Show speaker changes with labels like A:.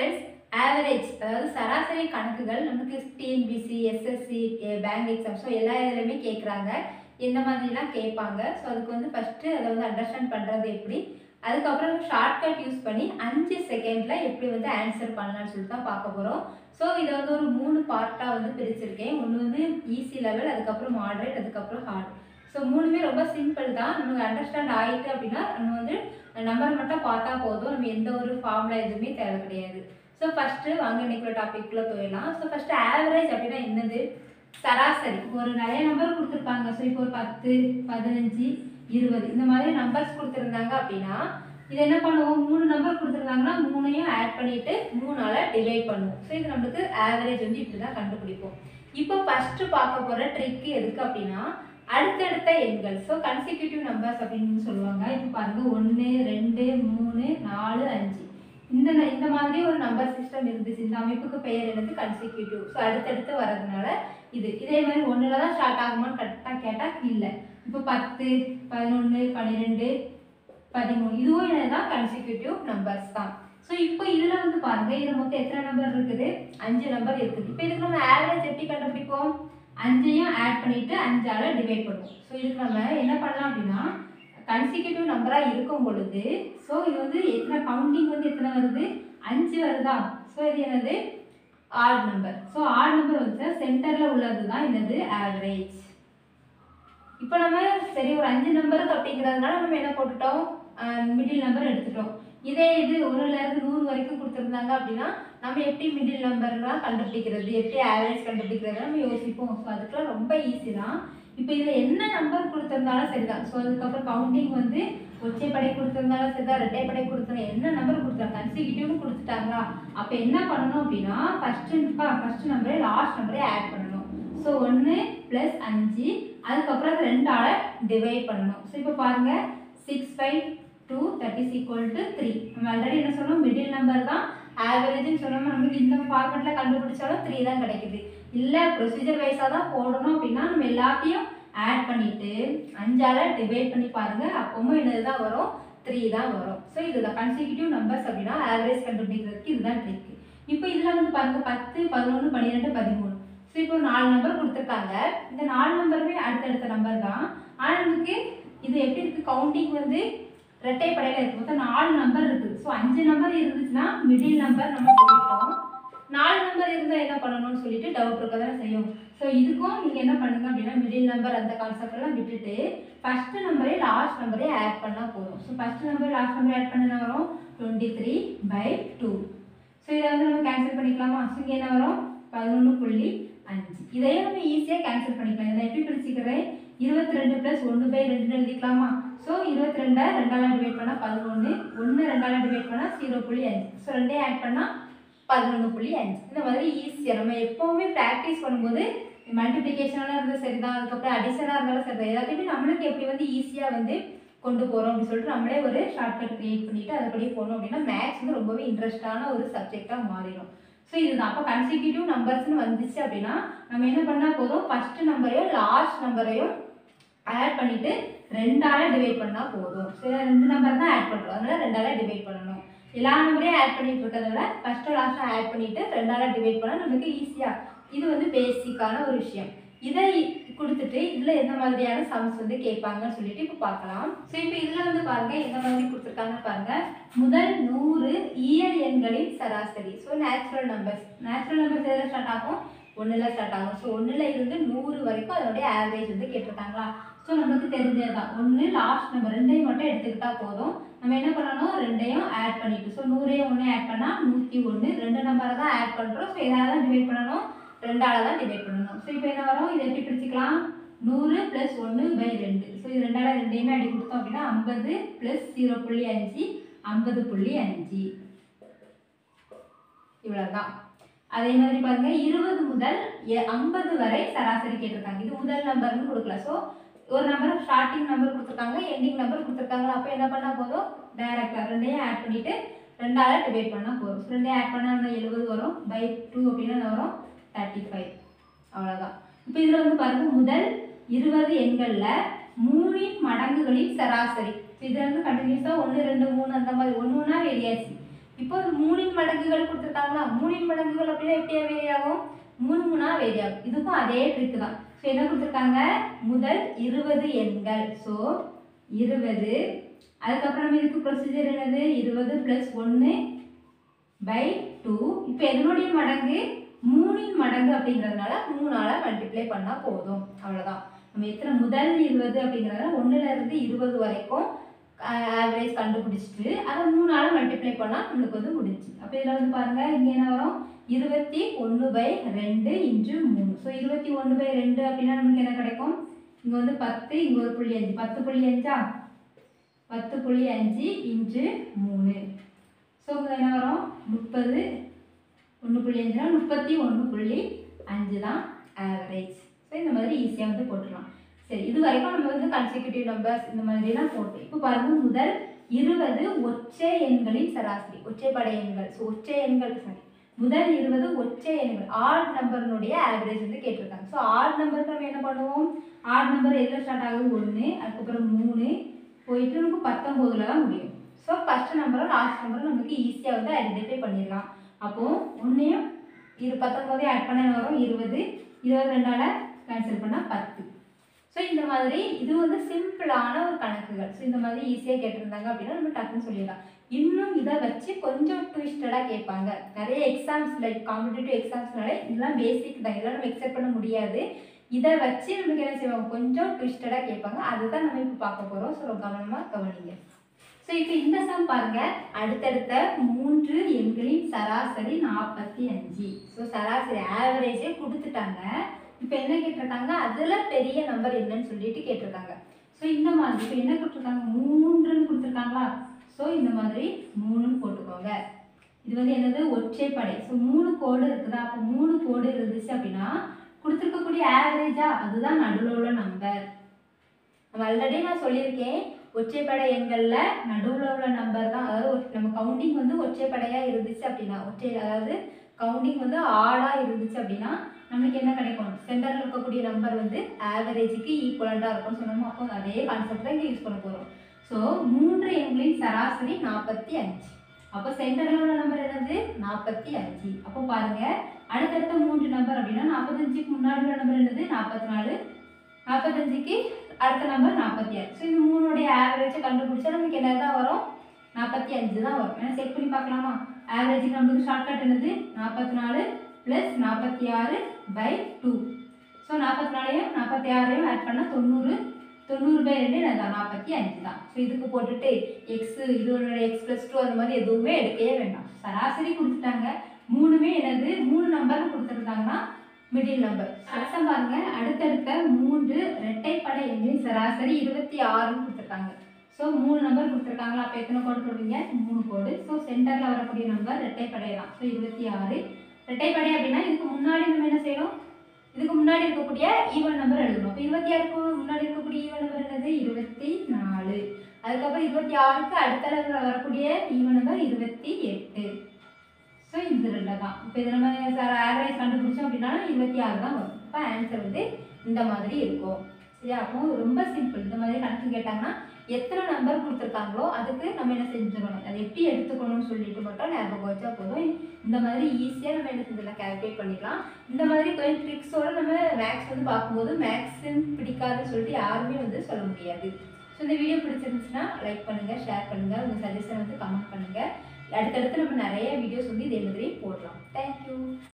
A: Test average அதாவது சராசரி கணக்குகள் நமக்கு TNPSC SSC bank exam so எல்லா இதுலையுமே கேட்குறாங்க இந்த மாதிரிலாம் கேட்பாங்க. ஸோ அதுக்கு வந்து ஃபஸ்ட்டு அதை வந்து அண்டர்ஸ்டாண்ட் பண்ணுறது எப்படி? அதுக்கப்புறம் ஷார்ட்கட் யூஸ் பண்ணி அஞ்சு செகண்டில் எப்படி வந்து ஆன்சர் பண்ணலாம்னு சொல்லிட்டு தான் பார்க்க போகிறோம் ஸோ இதை வந்து ஒரு மூணு பார்ட்டாக வந்து பிரிச்சிருக்கேன். ஒன்று வந்து ஈஸி லெவல் அதுக்கப்புறம் மாடரேட் அதுக்கப்புறம் ஹார்ட் ஸோ மூணுமே ரொம்ப சிம்பிள் தான். நமக்கு அண்டர்ஸ்டாண்ட் ஆகிட்டு அப்படின்னா நம்ம வந்து நம்பர் மட்டும் பார்த்தா போதும். நம்ம எந்த ஒரு ஃபார்முலா எதுவுமே தேவை கிடையாது. ஸோ ஃபஸ்ட்டு வாங்க இன்னைக்குள்ள டாபிக்குள்ளே போயிடலாம். ஸோ ஃபஸ்ட்டு ஆவரேஜ் அப்படின்னா என்னது? சராசரி. ஒரு நிறைய நம்பர் கொடுத்துருப்பாங்க. ஸோ இப்போ ஒரு பத்து பதினஞ்சு இருபது. இந்த மாதிரி நம்பர்ஸ் கொடுத்துருந்தாங்க அப்படின்னா இது என்ன பண்ணுவோம்? மூணு நம்பர் கொடுத்துருந்தாங்கன்னா மூணையும் ஆட் பண்ணிட்டு மூணால் டிவைட் பண்ணுவோம். ஸோ இது நம்மளுக்கு ஆவரேஜ் வந்து இப்படி தான் கண்டுபிடிப்போம். இப்போ ஃபஸ்ட்டு பார்க்க போகிற ட்ரிக் எதுக்கு அப்படின்னா அடுத்தடுத்த எண்கள். ஸோ கன்சிக்யூட்டிவ் நம்பர்ஸ் அப்படின்னு சொல்லுவாங்க. இப்போ பாருங்க. ஒன்று ரெண்டு மூணு நாலு அஞ்சு. இந்த ந- இந்த மாதிரி ஒரு நம்பர் சிஸ்டம் இருந்துச்சு. இந்த அமைப்புக்கு பெயர் எடுத்து கன்சிக்யூட்டிவ் ஸோ அடுத்தடுத்து வர்றதுனால இது. இதே மாதிரி ஒன்றில் தான் ஸ்டார்ட் ஆகுமான்னு கரெக்டாக கேட்டால் இல்லை. இப்போ பத்து பதினொன்று பன்னிரெண்டு பதிமூணு. இதுவும் என்னதான் கன்சிக்யூட்டிவ் நம்பர்ஸ் தான். ஸோ இப்போ இதில் வந்து பாருங்கள் இதில் மொத்தம் எத்தனை நம்பர் இருக்குது? அஞ்சு நம்பர் இருக்குது. இப்போ இதுக்கு நம்ம ஆவரேஜ் எப்படி கண்டுபிடிப்போம். அஞ்சையும் ஆட் பண்ணிவிட்டு அஞ்சால் டிவைட் பண்ணுவோம். ஸோ இதுக்கு நம்ம என்ன பண்ணலாம் அப்படின்னா கன்சிக்யூட்டிவ் நம்பராக இருக்கும் பொழுது ஸோ இது வந்து எத்தனை கவுண்டிங் வந்து எத்தனை வருது? அஞ்சு வருதா? ஸோ இது என்னது? Odd number so odd number வந்து சென்டரில் உள்ளது தான் என்னது? ஆவரேஜ் இப்போ நம்ம சரி ஒரு அஞ்சு நம்பருக்கு அப்படிங்கிறதுனால நம்ம என்ன போட்டுட்டோம்? மிடில் நம்பர் எடுத்துட்டோம். இதே இது ஒன்றுல இருந்து நூறு வரைக்கும் கொடுத்துருந்தாங்க அப்படின்னா நம்ம எப்படி மிடில் நம்பர்லாம் கண்டுபிடிக்கிறது எப்படி ஆவரேஜ் கண்டுபிடிக்கிறது நம்ம யோசிப்போம். ஸோ அதுக்கெல்லாம் ரொம்ப ஈஸி தான். இப்போ இதில் என்ன நம்பர் கொடுத்துருந்தாலும் சரிதான். ஸோ அதுக்கப்புறம் கவுண்டிங் வந்து ஒற்றைப்படை கொடுத்துருந்தாலும் சரிதான் ரெட்டைப்படை கொடுத்துருந்தா என்ன நம்பர் கொடுத்தாங்க கன்சிக்யூட்டிவ்னு கொடுத்துட்டாங்களா? அப்போ என்ன பண்ணணும் அப்படின்னா ஃபஸ்ட்டு ஃபஸ்ட்டு நம்பரே லாஸ்ட் நம்பரே ஆட் பண்ணணும். ஸோ ஒன்று ப்ளஸ் அஞ்சு அதுக்கப்புறம் அது ஆளை டிவைட் பண்ணணும். ஸோ இப்போ பாருங்கள் six five two thirty equal to three நம்ம ஆல்ரெடி என்ன சொன்னோம்? மிடில் நம்பர் தான் ஆவரேஜ்னு சொன்னோம். நம்மளுக்கு இந்த ஃபார்மெட்டில் கண்டுபிடிச்சாலும் த்ரீ தான் கிடைக்குது. இல்லை ப்ரொசீஜர் வைஸாக தான் போடணும் அப்படின்னா நம்ம எல்லாத்தையும் ஆட் பண்ணிவிட்டு அஞ்சால் டிவைட் பண்ணி பாருங்கள் அப்பவும் என்னது தான் வரும்? த்ரீ தான் வரும். ஸோ இதுதான் கன்சிக்யூட்டிவ் நம்பர்ஸ் அப்படின்னா ஆவரேஜ் கண்டுபிடிக்கிறதுக்கு இதுதான் ட்ரிக் இப்போ இதில் வந்து பாருங்கள் பத்து பதினொன்று பன்னிரெண்டு பதிமூணு. ஸோ இப்போ நாலு நம்பர் கொடுத்துருக்காங்க. இந்த நாலு நம்பருமே அடுத்தடுத்த நம்பர் தான். ஆனால் நமக்கு இது எப்படி இருக்குது கவுண்டிங் வந்து ரெட்டைப்படையில் இருக்கு. மொத்தம் நாலு நம்பர் இருக்குது ஸோ அஞ்சு நம்பர் இருந்துச்சுன்னா மிடில் நம்பர் நம்ம சொல்லிட்டோம். நாலு நம்பர் இருந்தால் என்ன பண்ணணும்னு சொல்லிட்டு டவுட் இருக்க தானே செய்யும். ஸோ இதுக்கும் நீங்கள் என்ன பண்ணுங்க அப்படின்னா மிடில் நம்பர் அந்த கான்செப்ட் எல்லாம் விட்டுட்டு ஃபர்ஸ்ட் நம்பரே லாஸ்ட் நம்பரே ஆட் பண்ணால் போதும். So first number last number add பண்ண வரும்? Twenty three by two so இதை வந்து நம்ம கேன்சல் பண்ணிக்கலாமா? ஸோ இங்கே என்ன வரும்? பதினொன்று புள்ளி அஞ்சு. இதையும் நம்ம ஈஸியாக கேன்சல் பண்ணிக்கலாம். இதை எப்படி பிரிச்சுக்கிறேன்? இருபத்தி ரெண்டு ப்ளஸ் ஒன்று பை ரெண்டு எழுதிக்கலாமா? ஸோ இருபத்தி ரெண்டை ரெண்டாலாம் டிவைட் பண்ணால் பதினொன்று ஒன்று ரெண்டாலாம் டிவைட் பண்ணால் ஜீரோ புள்ளி அஞ்சு. ஸோ ரெண்டையும் ஆட் பண்ணால் பதினொன்று புள்ளி அஞ்சு. இந்த மாதிரி ஈஸியாக நம்ம எப்போவுமே ப்ராக்டிஸ் பண்ணும்போது மல்டிப்ளிகேஷனாக இருந்தாலும் சரிதான். அதுக்கப்புறம் அடிஷனாக இருந்தாலும் சரி தான் எல்லாத்தையுமே நம்மளுக்கு எப்படி வந்து ஈஸியாக வந்து கொண்டு போகிறோம் அப்படின்னு சொல்லிட்டு நம்மளே ஒரு ஷார்ட்கட் க்ரியேட் பண்ணிவிட்டு அதுபடியே போனோம் அப்படின்னா மேக்ஸ் வந்து ரொம்பவே இன்ட்ரெஸ்டான ஒரு சப்ஜெக்டாக மாறிடும். ஸோ இதுதான் அப்போ கன்சிக்யூட்டிவ் நம்பர்ஸ்னு வந்துச்சு அப்படின்னா நம்ம என்ன பண்ணால் போதும்? ஃபஸ்ட்டு நம்பரையும் லாஸ்ட் நம்பரையும் ஆட் பண்ணிவிட்டு ரெண்டால டிவைட் பண்ணால் போதும். சரி ரெண்டு நம்பர் தான் ஆட் பண்ணுறோம் அதனால் ரெண்டால டிவைட் பண்ணணும். எல்லா நம்பரையும் ஆட் பண்ணிட்டு இருக்கிறத விட லாஸ்ட்டாக ஆட் பண்ணிவிட்டு ரெண்டால டிவைட் பண்ணால் நமக்கு ஈஸியாக இது வந்து பேசிக்கான ஒரு விஷயம். இதை கொடுத்துட்டு இதில் எந்த மாதிரியான சம்ஸ் வந்து கேட்பாங்கன்னு சொல்லிட்டு இப்போ பார்க்கலாம். ஸோ இப்போ இதில் வந்து பாருங்க எந்த மாதிரி கொடுத்துருக்காங்கன்னு இயல் எண்களின் சராசரி. So natural numbers natural numbers எதில் ஸ்டார்ட் ஆகும்? ஒன்றில் ஸ்டார்ட் ஆகும். ஸோ ஒன்றில் இருந்து நூறு வரைக்கும் அதனுடைய ஆவரேஜ் வந்து கேட்டிருக்காங்களா? ஸோ நமக்கு தெரிஞ்சது தான் ஒன்று லாஸ்ட் நம்பர் ரெண்டையும் மட்டும் எடுத்துக்கிட்டா போதும். நம்ம என்ன பண்ணணும்? ரெண்டையும் ஆட் பண்ணிட்டு. ஸோ நூறையும் ஒன்று ஆட் பண்ணால் நூற்றி ஒன்று ரெண்டு நம்பரை தான் ஆட் பண்ணுறோம் ஸோ எதாவது தான் டிவைட் பண்ணணும்? ரெண்டால தான் டிவைட் பண்ணணும். ஸோ இப்போ என்ன வரும்? இதை எப்படி பிரிச்சுக்கலாம்? நூறு ப்ளஸ் ஒன்று பை ரெண்டு. ஸோ இது ரெண்டால ரெண்டையுமே அடி கொடுத்தோம் அப்படின்னா ஐம்பது ப்ளஸ் ஜீரோ புள்ளி அஞ்சு. ஐம்பது புள்ளி அஞ்சு. இவ்வளவுதான். அதே மாதிரி பாருங்க இருபது முதல் ஐம்பது வரை சராசரி கேட்டிருக்காங்க. இது முதல் நம்பர்னு கொடுக்கல. ஸோ ஒரு நம்பர் ஸ்டார்டிங் நம்பர் கொடுத்துருக்காங்க எண்டிங் நம்பர் கொடுத்துருக்காங்க அப்போ என்ன பண்ணால் போதும்? டைரக்டாக ரெண்டையும் ஆட் பண்ணிட்டு ரெண்டால டிவைட் பண்ணால் போதும். ஸோ ரெண்டையும் ஆட் பண்ணால் எழுபது வரும். பை டூ அப்படின்னா வரும்? தேர்ட்டி ஃபைவ் அவ்வளோதான் இப்போ இதில் வந்து பாருங்க முதல் இருபது எண்களில் மூணின் மடங்குகளின் சராசரி. இதில் வந்து கண்டினியூஸாக ஒன்று ரெண்டு மூணு அந்த மாதிரி ஒன்று ஒன்றா வெளியாச்சு இப்போ மூணின் மடங்குகள் கொடுத்துருக்காங்களா? மூணின் மடங்குகள் அப்படின்னா எப்படியா வேரி மூணு மூணா வேரி இதுக்கும் அதே ட்ரிக் தான். ஸோ என்ன கொடுத்துருக்காங்க? முதல் இருபது எண்கள். ஸோ இருபது. அதுக்கப்புறம் இதுக்கு ப்ரொசீஜர் என்னது? இருபது ப்ளஸ் ஒன்று பை டூ இப்போ என்னுடைய மடங்கு மூணின் மடங்கு அப்படிங்கிறதுனால மூணால் மல்டிப்ளை பண்ணால் போதும். அவ்வளோதான் நம்ம எத்தனை முதல் இருபது அப்படிங்கிறதுனால ஒன்றுல இருந்து இருபது வரைக்கும் ஆவரேஜ் கண்டுபிடிச்சிட்டு அதை மூணால் மல்டிப்ளை பண்ணால் நம்மளுக்கு வந்து முடிஞ்சு அப்போ இதில் வந்து பாருங்கள் இங்கே என்ன வரும்? இருபத்தி ஒன்று பை ரெண்டு இன்ட்டு மூணு. ஸோ இருபத்தி ஒன்று பை ரெண்டு அப்படின்னா நம்மளுக்கு என்ன கிடைக்கும்? இங்கே வந்து பத்து இங்கே ஒரு புள்ளி அஞ்சு. பத்து புள்ளி அஞ்சா? பத்து புள்ளி அஞ்சு இன்ட்டு மூணு. ஸோ இங்கே என்ன வரும்? முப்பது. ஒன்று புள்ளி அஞ்சுனா முப்பத்தி ஒன்று புள்ளி அஞ்சு தான் ஆவரேஜ் ஸோ இந்த மாதிரி ஈஸியாக வந்து போட்டுடலாம் சரி இது வரைக்கும் நம்ம வந்து கன்சிக்யூட்டிவ் நம்பர்ஸ் இந்த மாதிரிலாம் போட்டோம். இப்போ பாருங்க முதல் இருபது ஒற்றை எண்களின் சராசரி ஒற்றைப்படை எண்கள். ஸோ ஒற்றை எண்கள் சாரி முதல் இருபது ஒற்றை எண்கள். ஆட் நம்பர்னுடைய ஆவரேஜ் வந்து கேட்டிருக்காங்க. ஸோ ஆட் நம்பருக்கு நம்ம என்ன பண்ணுவோம்? ஆட் நம்பர் எதில் ஸ்டார்ட் ஆகும் ஒன்று அதுக்கப்புறம் மூணு போயிட்டு நமக்கு பத்தொம்போதுல தான் முடியும். ஸோ ஃபஸ்ட் நம்பரும் லாஸ்ட் நம்பரும் நமக்கு ஈஸியாக வந்து ஐடென்டிஃபை பண்ணிடலாம். அப்போது ஒன்றையும் இரு பத்தொம்போதையும் ஆட் பண்ண வரும். இருபது இருபது ரெண்டால் கேன்சல் பண்ணால் பத்து. ஸோ இந்த மாதிரி இது வந்து சிம்பிளான ஒரு கணக்குகள். ஸோ இந்த மாதிரி ஈஸியாக கேட்டிருந்தாங்க அப்படின்னா நம்ம டக்குன்னு சொல்லிடலாம். இன்னும் இதை வச்சு கொஞ்சம் ட்விஸ்டடாக கேட்பாங்க. நிறைய எக்ஸாம்ஸ் லைக் காம்படிட்டிவ் எக்ஸாம்ஸ்னாலே இதெல்லாம் பேசிக் தான். இதெல்லாம் நம்ம எக்ஸெப்ட் பண்ண முடியாது. இதை வச்சு நமக்கு என்ன செய்வாங்க? கொஞ்சம் ட்விஸ்டடாக கேட்பாங்க. அதுதான் நம்ம இப்போ பார்க்க போகிறோம் ஸோ கவனமாக கவனிங்க. ஸோ இப்போ இந்த சம் பாருங்க. அடுத்தடுத்த மூன்று எண்களின் சராசரி நாற்பத்தி அஞ்சு. ஸோ சராசரி ஆவரேஜே கொடுத்துட்டாங்க. இப்போ என்ன கேட்டிருக்காங்க? அதில் பெரிய நம்பர் என்னன்னு சொல்லிட்டு கேட்டிருக்காங்க. ஸோ இந்த மாதிரி இப்போ என்ன கொடுத்துருக்காங்க? மூன்றுன்னு கொடுத்துருக்காங்களா? ஸோ இந்த மாதிரி மூணுன்னு போட்டுக்கோங்க. இது வந்து என்னது? ஒற்றைப்படை ஸோ மூணு கோடு இருக்குதா? அப்போ மூணு கோடு இருந்துச்சு அப்படின்னா கொடுத்துருக்கக்கூடிய ஆவரேஜா அதுதான் நடுவில் உள்ள நம்பர் ஆல்ரெடி நான் சொல்லியிருக்கேன். ஒற்றைப்படை எண்களில் நடுவில் உள்ள நம்பர் தான். அதாவது நம்ம கவுண்டிங் வந்து ஒற்றைப்படையாக இருந்துச்சு அப்படின்னா ஒற்றை அதாவது கவுண்டிங் வந்து ஆடாக இருந்துச்சு அப்படின்னா நம்மளுக்கு என்ன கிடைக்கும்? சென்டரில் இருக்கக்கூடிய நம்பர் வந்து ஆவரேஜுக்கு ஈக்குவலண்டாக இருக்கும்னு சொன்னோமோ. அப்போ அதே கான்செப்ட் தான் இங்கே யூஸ் பண்ண போகிறோம் ஸோ மூன்று எண்களின் சராசரி நாற்பத்தி அஞ்சு. அப்போ சென்டரில் உள்ள நம்பர் என்னது? நாற்பத்தி அஞ்சு. அப்போ பாருங்க அடுத்தடுத்த மூன்று நம்பர் அப்படின்னா நாற்பத்தஞ்சுக்கு முன்னாடி உள்ள நம்பர் என்னது? நாற்பத்தி நாலு. நாற்பத்தஞ்சுக்கு அடுத்த நம்பர் நாற்பத்தி ஆறு ஸோ இந்த மூணுடைய ஆவரேஜை கண்டுபிடிச்சா நமக்கு என்ன தான் வரும்? நாற்பத்தி அஞ்சு தான் வரும். ஏன்னா செக் பண்ணி பார்க்கலாமா? ஆவரேஜுக்கு நம்மளுக்கு ஷார்ட்கட் என்னது? நாற்பத்தி நாலு. ப்ளஸ் நாற்பத்தி ஆறு பை டூ ஸோ நாற்பத்தி நாலையும் நாற்பத்தி ஆறையும் ஆட் பண்ணால் தொண்ணூறு. தொண்ணூறு பை ரெண்டு நான் நாற்பத்தி அஞ்சு தான். ஸோ இதுக்கு போட்டுட்டு எக்ஸு இது எக்ஸ் ப்ளஸ் டூ அந்த மாதிரி எதுவுமே எடுக்கவே வேண்டாம். சராசரி கொடுத்துட்டாங்க. மூணுமே என்னது? மூணு நம்பர் கொடுத்துருந்தாங்கன்னா மிடில் நம்பர் அரசம் பாருங்க. அடுத்தடுத்த மூன்று இரட்டைப்படை எண்ணின் சராசரி இருபத்தி ஆறுன்னு கொடுத்துருக்காங்க. ஸோ மூணு நம்பர் கொடுத்துருக்காங்களா? அப்போ எத்தனை கோடு போடுவீங்க? மூணு கோடு ஸோ சென்டரில் வரக்கூடிய நம்பர் இரட்டைப்படை தான் ஸோ இருபத்தி ஆறு இரட்டைப்படை அப்படின்னா இதுக்கு முன்னாடி நம்ம என்ன செய்யணும் இதுக்கு முன்னாடி இருக்கக்கூடிய e ஈவன் நம்பர் எழுதணும். அப்போ இருபத்தி ஆறுக்கு முன்னாடி இருக்கக்கூடிய e ஈவன் நம்பர் என்னது? இருபத்தி நாலு. அதுக்கப்புறம் இருபத்தி ஆறுக்கு அடுத்த வரக்கூடிய e ஈவன் நம்பர் இருபத்தி எட்டு. ஸோ இது ரெண்டு தான் இப்போ இதை நம்ம சார் ஆவரேஜ் கண்டுபிடிச்சோம் அப்படின்னா இருபத்தி ஆறு தான் வரும். இப்போ ஆன்சர் வந்து இந்த மாதிரி இருக்கும். சரியா? அப்போ ரொம்ப சிம்பிள் இந்த மாதிரி கணக்கு கேட்டாங்கன்னா எத்தனை நம்பர் கொடுத்துருக்காங்களோ அதுக்கு நம்ம என்ன செஞ்சுக்கணும் அதை எப்படி எடுத்துக்கணும்னு சொல்லிட்டு மட்டும் ஞாபகம் வச்சா போதும். இந்த மாதிரி ஈஸியாக நம்ம என்ன செஞ்சிடலாம் கால்குலேட் பண்ணிக்கலாம் இந்த மாதிரி கொஞ்சம் ட்ரிக்ஸோடு நம்ம மேக்ஸ் வந்து பார்க்கும்போது மேக்ஸுன்னு பிடிக்காதுன்னு சொல்லிட்டு யாருமே வந்து சொல்ல முடியாது. ஸோ இந்த வீடியோ பிடிச்சிருந்துச்சுன்னா லைக் பண்ணுங்கள் ஷேர் பண்ணுங்கள் உங்கள் சஜஷன் வந்து கமெண்ட் பண்ணுங்கள் அடுத்தடுத்து நம்ம நிறைய வீடியோஸ் வந்து இதே மாதிரி போடலாம். தேங்க்யூ